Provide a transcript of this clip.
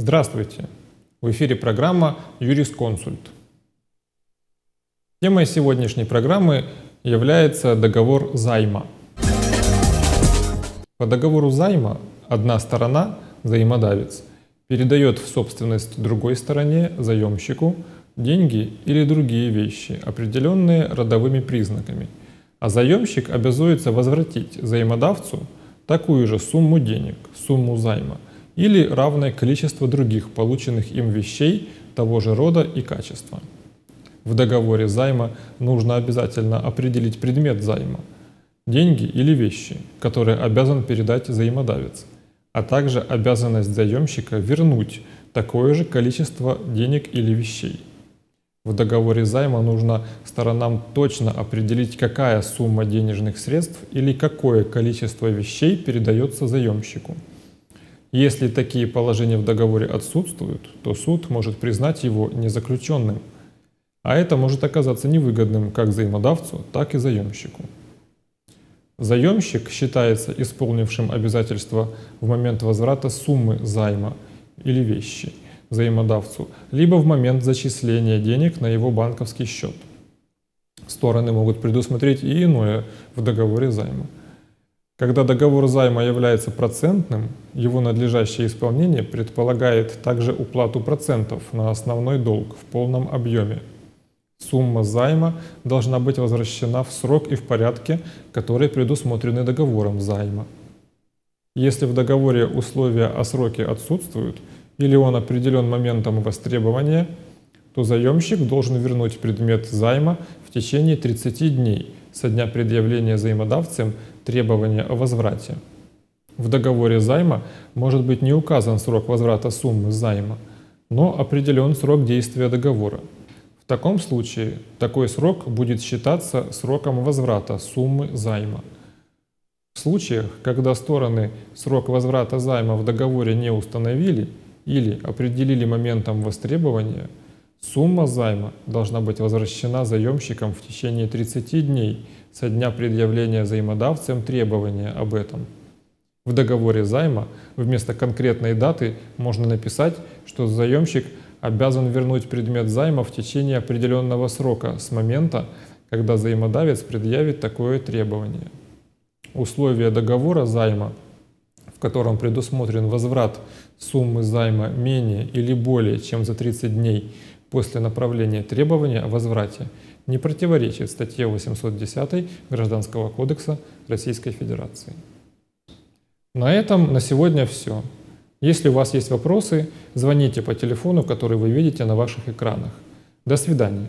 Здравствуйте! В эфире программа «Юрисконсульт». Темой сегодняшней программы является договор займа. По договору займа одна сторона, заимодавец, передает в собственность другой стороне, заемщику, деньги или другие вещи, определенные родовыми признаками, а заемщик обязуется возвратить заимодавцу такую же сумму денег, сумму займа – или равное количество других полученных им вещей того же рода и качества. В договоре займа нужно обязательно определить предмет займа – деньги или вещи, которые обязан передать заимодавец, а также обязанность заемщика вернуть такое же количество денег или вещей. В договоре займа нужно сторонам точно определить, какая сумма денежных средств или какое количество вещей передается заемщику – если такие положения в договоре отсутствуют, то суд может признать его незаключенным, а это может оказаться невыгодным как заимодавцу, так и заемщику. Заемщик считается исполнившим обязательства в момент возврата суммы займа или вещи заимодавцу, либо в момент зачисления денег на его банковский счет. Стороны могут предусмотреть и иное в договоре займа – когда договор займа является процентным, его надлежащее исполнение предполагает также уплату процентов на основной долг в полном объеме. Сумма займа должна быть возвращена в срок и в порядке, которые предусмотрены договором займа. Если в договоре условия о сроке отсутствуют или он определен моментом востребования, то заемщик должен вернуть предмет займа в течение 30 дней со дня предъявления заимодавцем требования о возврате. В договоре займа может быть не указан срок возврата суммы займа, но определен срок действия договора. В таком случае такой срок будет считаться сроком возврата суммы займа. В случаях, когда стороны срок возврата займа в договоре не установили или определили моментом востребования, сумма займа должна быть возвращена заемщикам в течение 30 дней – со дня предъявления взаимодавцем требования об этом. В договоре займа вместо конкретной даты можно написать, что заемщик обязан вернуть предмет займа в течение определенного срока с момента, когда взаимодавец предъявит такое требование. Условия договора займа, в котором предусмотрен возврат суммы займа менее или более чем за 30 дней после направления требования о возврате – не противоречит статье 810 Гражданского кодекса Российской Федерации. На этом на сегодня все. Если у вас есть вопросы, звоните по телефону, который вы видите на ваших экранах. До свидания.